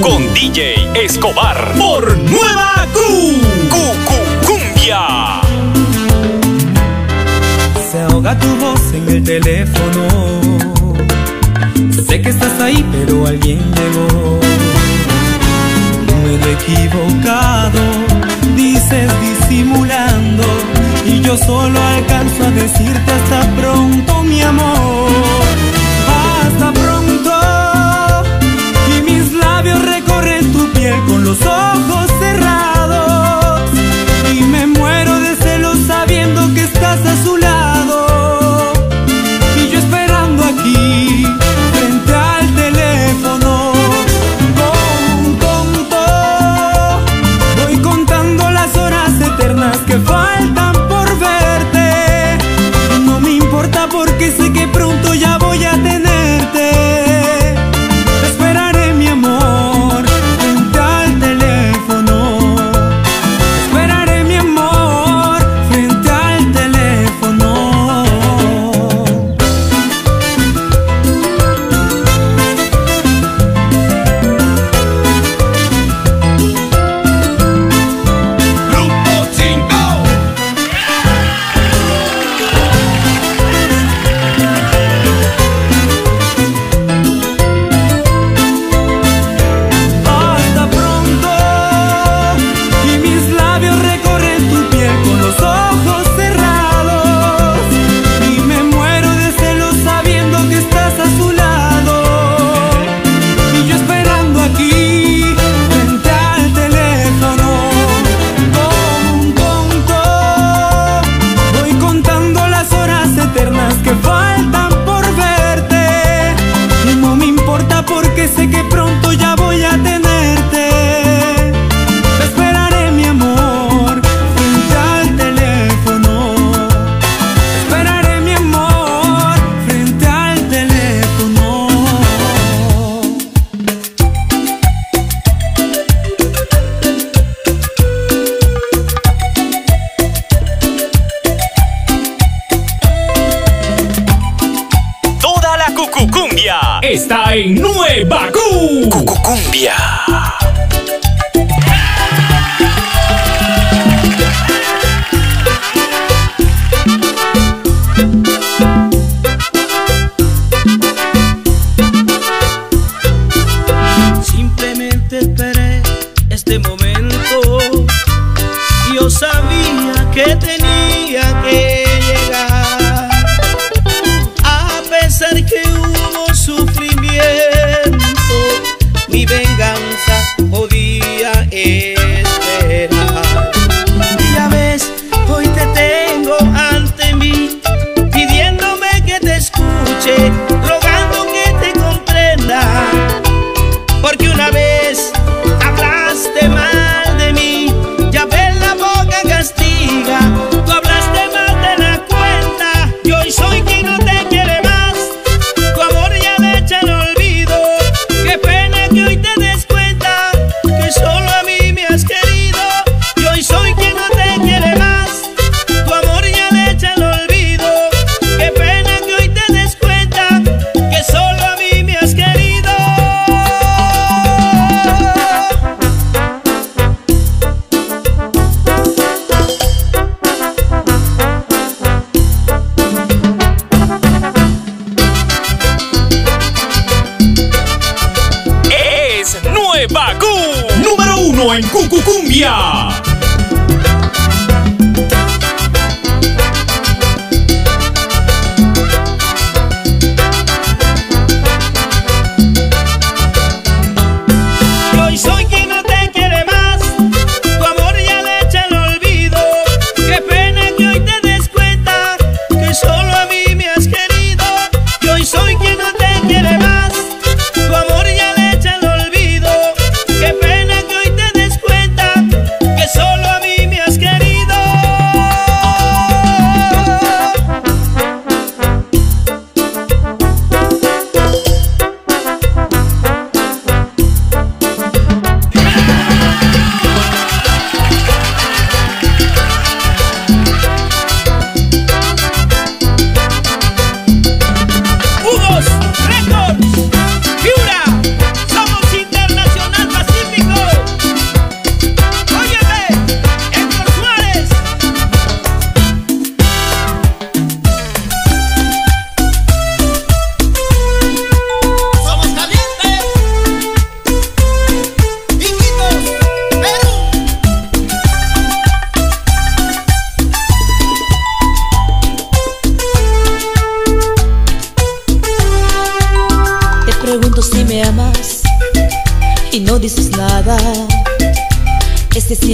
con DJ Escobar por Nueva Q. Cumbia. Se ahoga tu voz en el teléfono. Sé que estás ahí, pero alguien llegó. Número equivocado, dices disimulando. Y yo solo alcanzo a decirte hasta pronto, mi amor. con los ojos.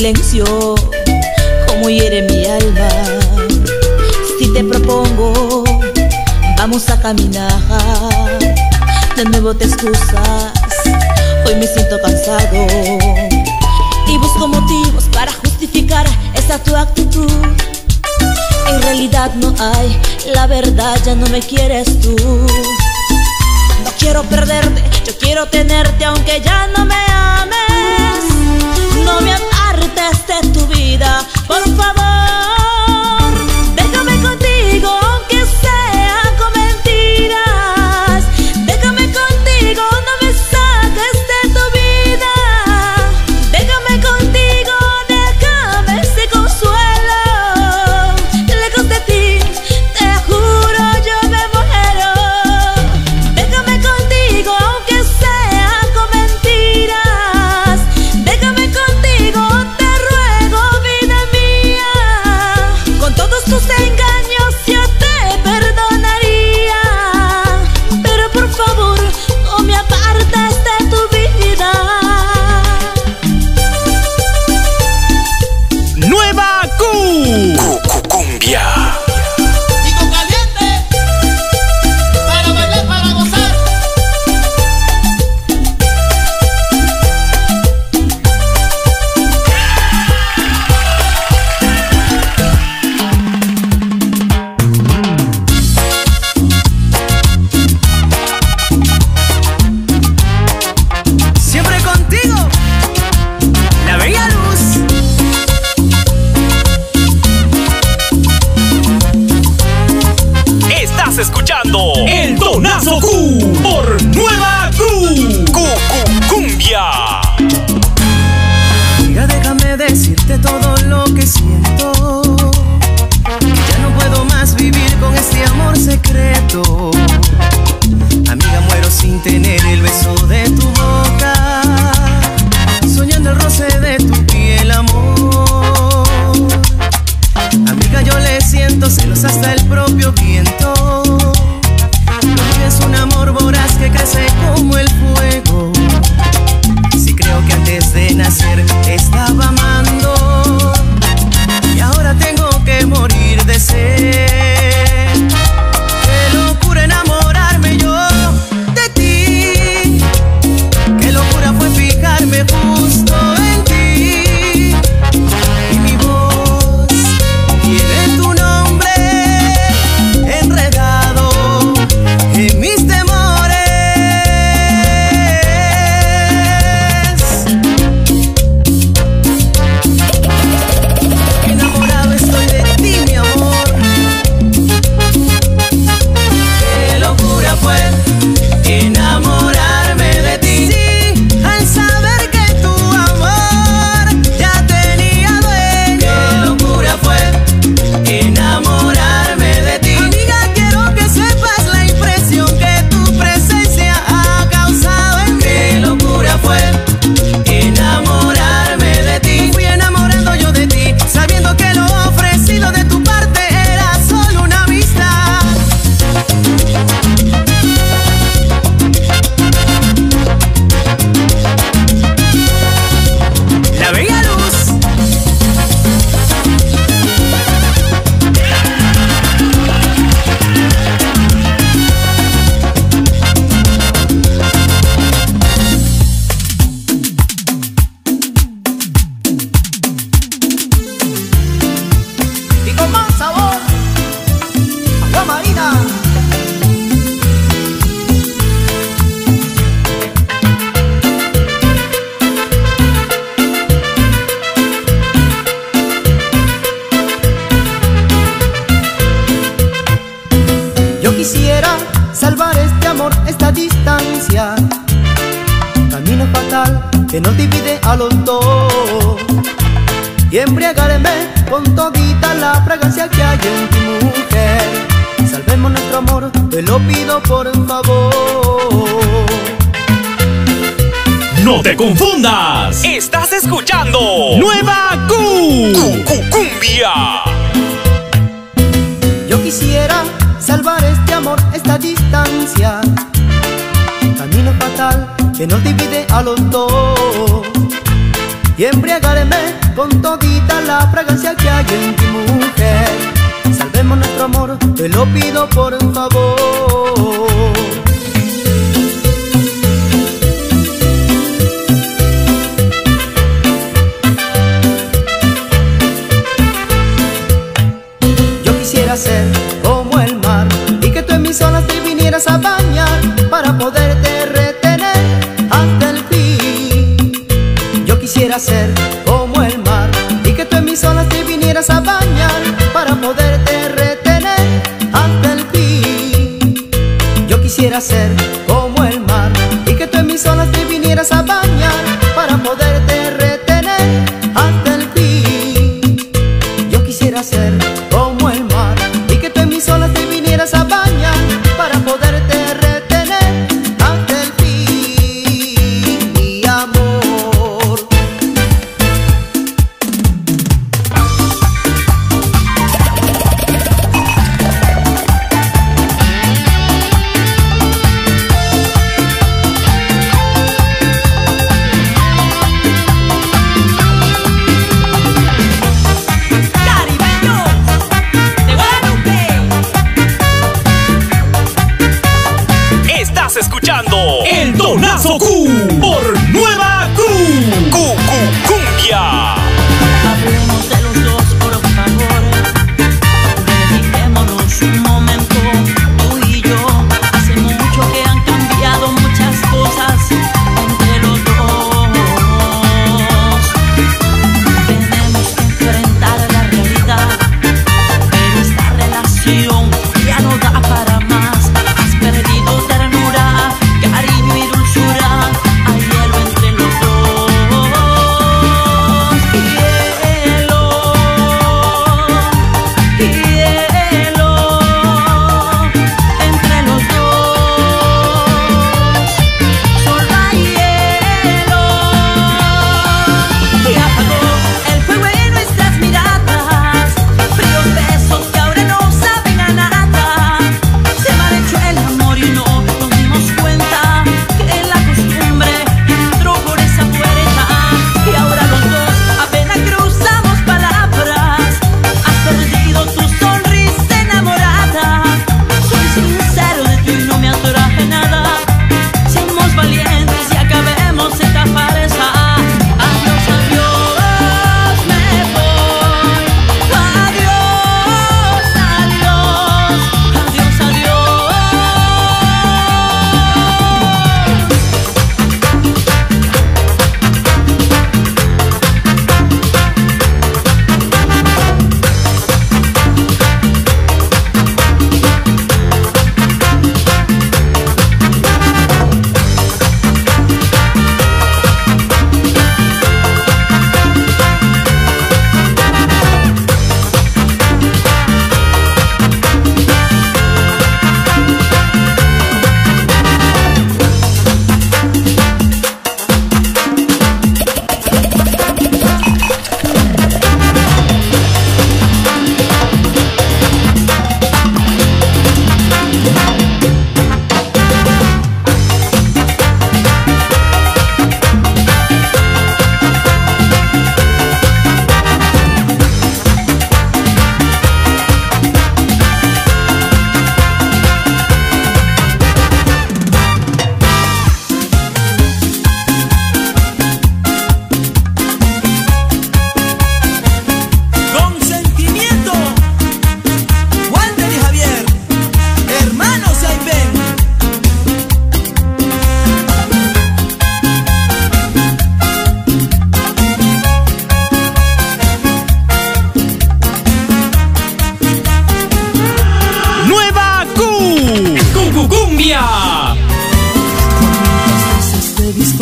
silencio, como hiere mi alma. Si te propongo, vamos a caminar. De nuevo te excusas, hoy me siento cansado. Y busco motivos para justificar esa tu actitud. En realidad no hay, la verdad ya no me quieres tú. No quiero perderte, yo quiero tenerte aunque ya no me ames de tu vida. Por favor. Yo quisiera salvar este amor, esta distancia. Camino fatal que nos divide a los dos. Y embriagarme con todita la fragancia que hay en tu te lo pido por favor. No te confundas. Estás escuchando Nueva Q. Cu- Cumbia. Yo quisiera salvar este amor, esta distancia. Camino fatal que nos divide a los dos. Y embriagarme con todita la fragancia que hay en tu mujer. Amor, te lo pido por favor. Yo quisiera ser como el mar y que tú en mis olas te vinieras a bañar para poderte retener hasta el fin. Yo quisiera ser como el mar y que tú en mis olas te vinieras a bañar para poderte quisiera ser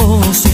veces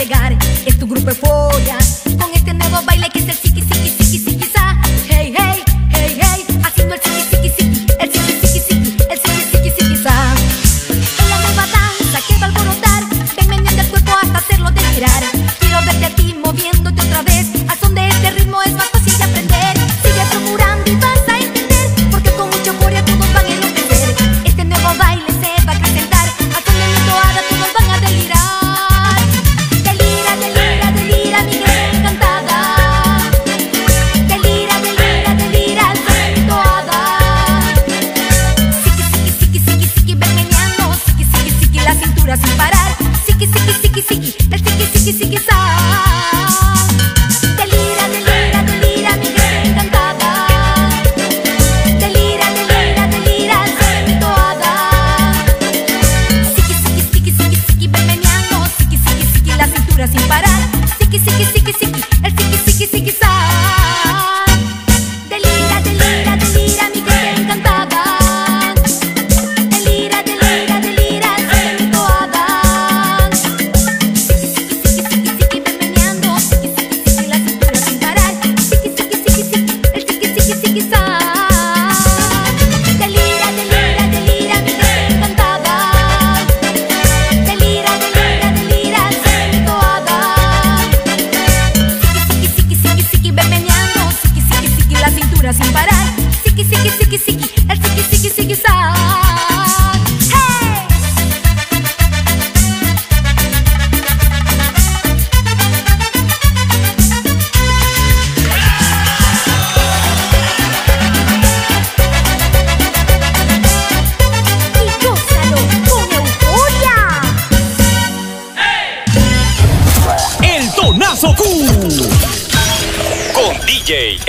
llegar. Es tu grupo euforia. Con este nuevo baile que es el siki, siki, siki,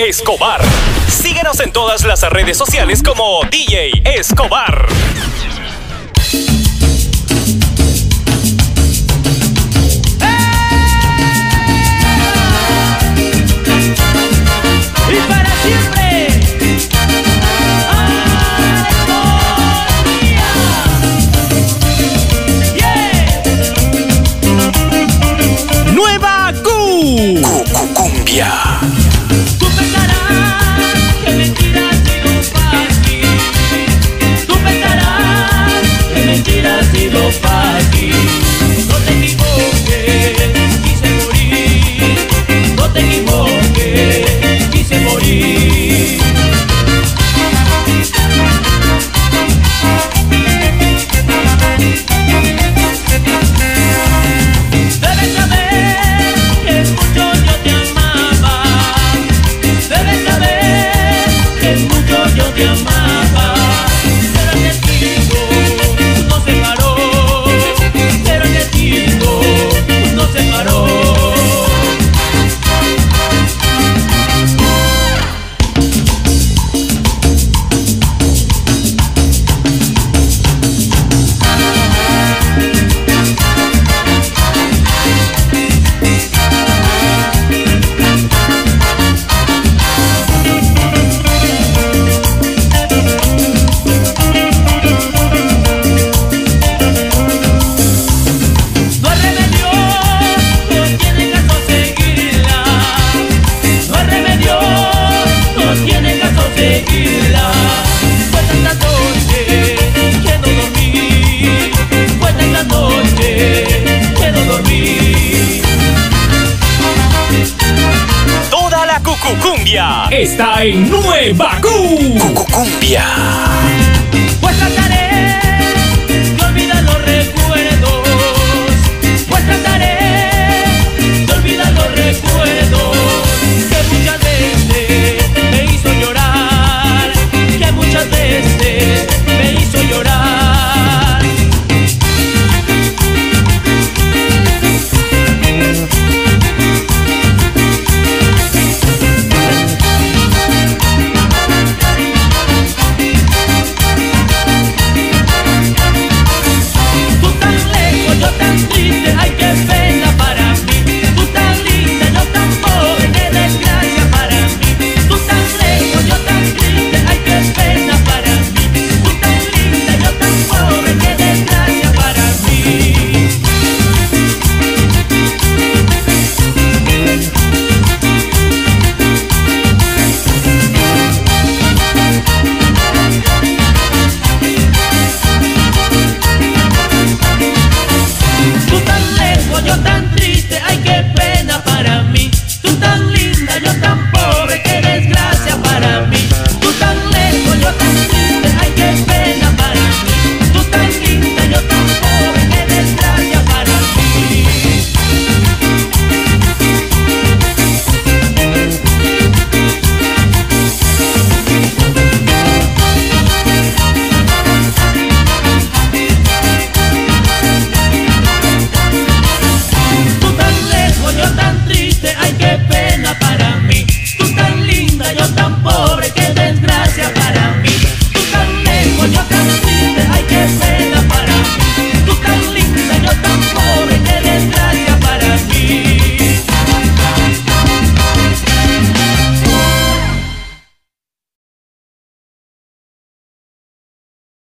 Escobar. Síguenos en todas las redes sociales como DJ Escobar. Y para siempre. Yeah. Nueva Q.